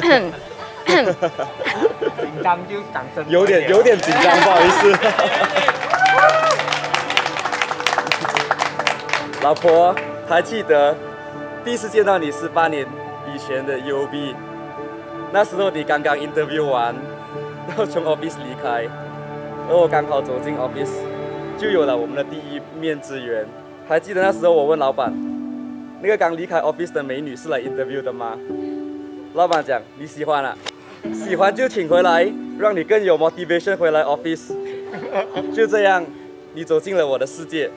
紧张就掌声。有点有点紧张，不好意思。老婆，还记得第一次见到你是八年以前的 UB，那时候你刚刚 interview 完，然后从 office 离开，而我刚好走进 office，就有了我们的第一面之缘。还记得那时候我问老板，那个刚离开 office 的美女是来 interview 的吗？老板讲你喜欢了，喜欢就请回来，让你更有 motivation 回来 office。就这样，你走进了我的世界。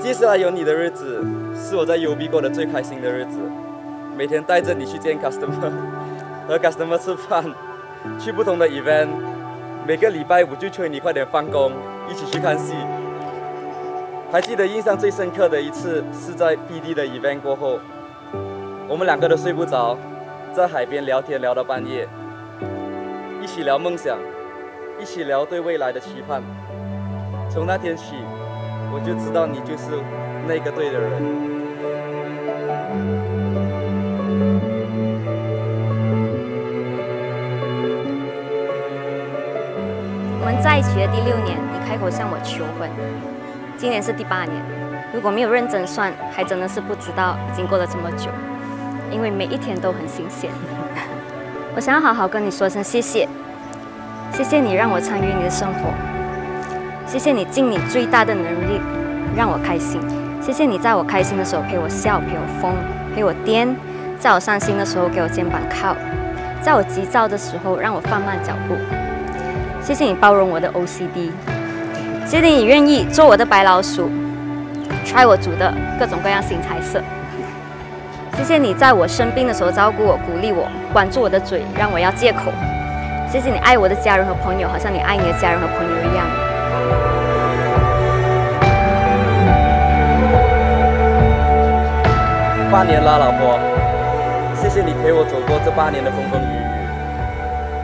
接下来有你的日子，是我在 UB 过的最开心的日子。每天带着你去见 customer，和 customer 吃饭，去不同的 event。每个礼拜五就催你快点放工，一起去看戏。还记得印象最深刻的一次是在 PD 的 event 过后，我们两个都睡不着，在海边聊天聊到半夜，一起聊梦想，一起聊对未来的期盼。从那天起。我就知道你就是那个对的人。在一起的第六年，你开口向我求婚，今年是第八年。如果没有认真算，还真的是不知道已经过了这么久，因为每一天都很新鲜。我想要好好跟你说声谢谢，谢谢你让我参与你的生活。谢谢你尽你最大的能力让我开心，谢谢你在我开心的时候陪我笑，陪我疯，陪我癫，在我伤心的时候给我肩膀靠，在我急躁的时候让我放慢脚步。谢谢你包容我的 OCD，谢谢你愿意做我的白老鼠，try 我煮的各种各样新菜色。谢谢你在我生病的时候照顾我、鼓励我、管住我的嘴，让我要戒口。谢谢你爱我的家人和朋友，好像你爱你的家人和朋友一样。八年了，老婆，谢谢你陪我走过这八年的风风雨雨，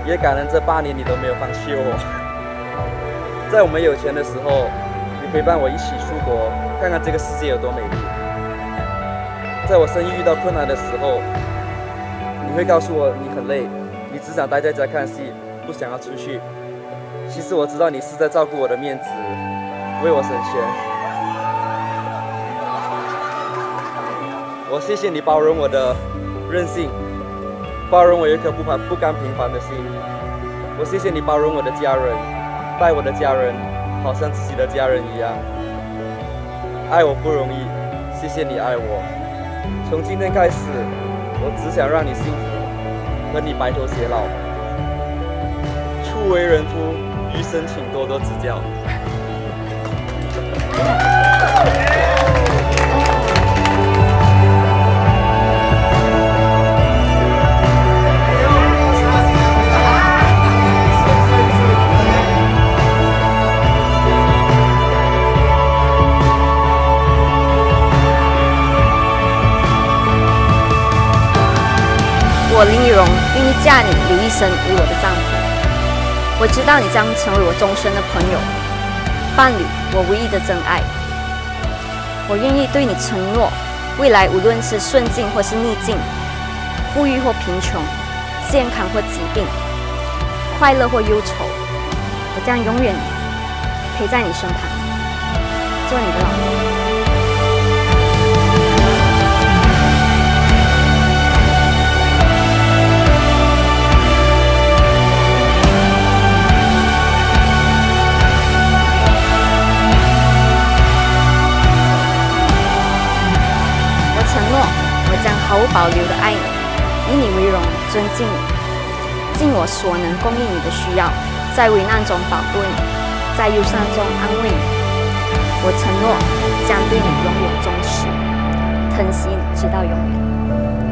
也感恩这八年你都没有放弃我。在我们有钱的时候，你陪伴我一起出国，看看这个世界有多美丽。在我生意遇到困难的时候，你会告诉我你很累，你只想待在家看戏，不想要出去。其实我知道你是在照顾我的面子，为我省钱。我谢谢你包容我的任性，包容我有一颗不凡不甘平凡的心。我谢谢你包容我的家人，待我的家人好像自己的家人一样。爱我不容易，谢谢你爱我。从今天开始，我只想让你幸福，和你白头偕老。初为人夫，余生请多多指教。我林以荣愿意嫁你，留一生为我的丈夫。我知道你将成为我终身的朋友、伴侣，我唯一的真爱。我愿意对你承诺，未来无论是顺境或是逆境，富裕或贫穷，健康或疾病，快乐或忧愁，我将永远陪在你身旁，做你的老婆。保留的爱你，以你为荣，尊敬你，尽我所能供应你的需要，在危难中保护你，在忧伤中安慰你。我承诺将对你永远忠实，疼惜你直到永远。